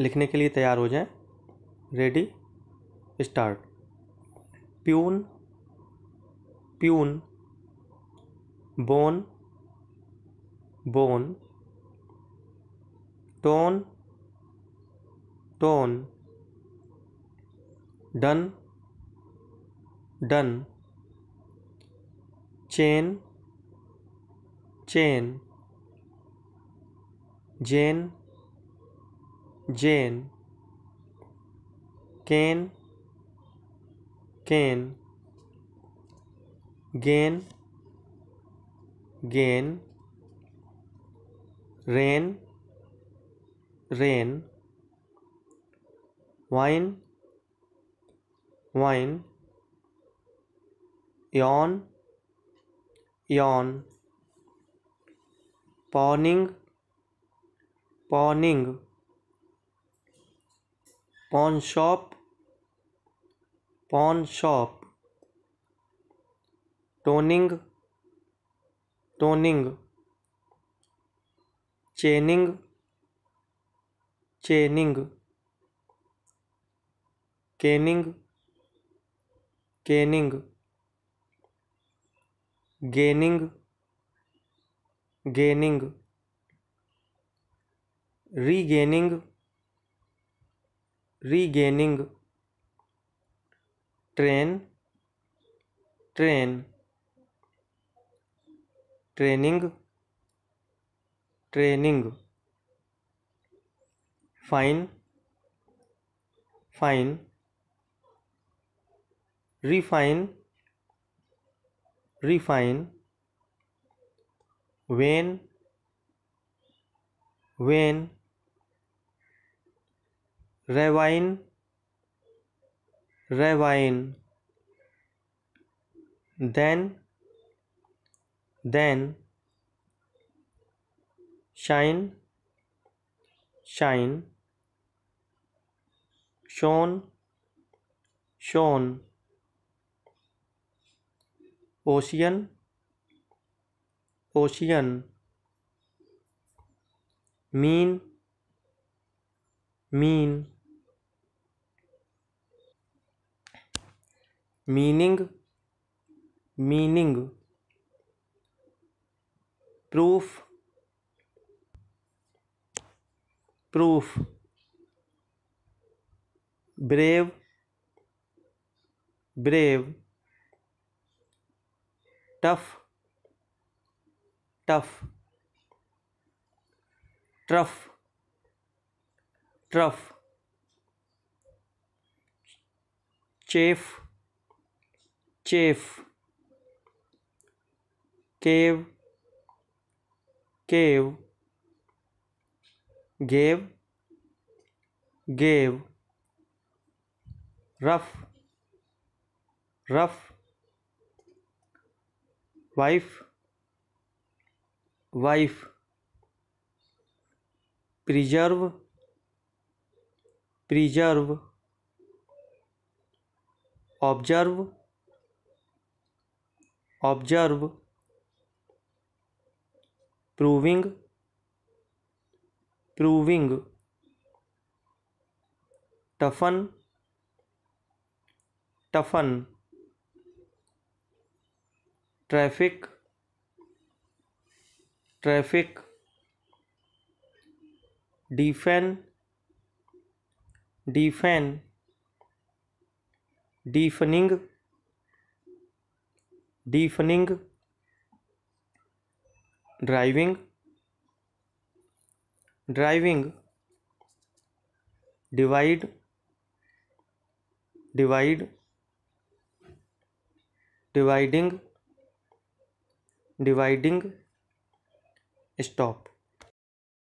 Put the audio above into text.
लिखने के लिए तैयार हो जाएं ready start peon peon bone bone tone tone done done chain chain Jane Jane cane cane gain gain rain rain wine wine yawn yawn pawning pawning pawn shop pawn shop toning toning chaining chaining caning caning gaining gaining regaining gaining, regaining, training, fine, refine, vein, ravine ravine then then shine shine shone shone ocean ocean mean mean meaning meaning proof proof brave brave tough tough trough trough chef chef cave cave gave gave rough rough wife wife preserve preserve observe observe proving proving toughen toughen traffic traffic deafen deafen deafening deafening driving driving divide divide dividing dividing stop